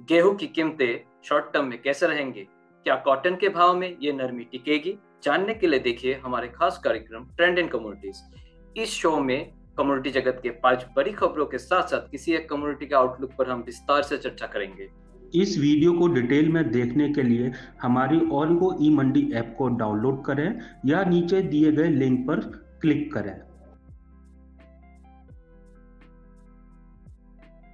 गेहूँ की कीमतें शॉर्ट टर्म में कैसे रहेंगे? क्या कॉटन के भाव में ये नरमी टिकेगी? जानने के लिए देखिए हमारे खास कार्यक्रम ट्रेंड इन कम्युनिटीज इस शो में कम्युनिटी जगत के पाँच बड़ी खबरों के साथ साथ किसी एक कम्युनिटी के आउटलुक पर हम विस्तार से चर्चा करेंगे। इस वीडियो को डिटेल में देखने के लिए हमारी ऑनगो ई मंडी ऐप को डाउनलोड करें या नीचे दिए गए लिंक पर क्लिक करें।